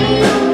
you.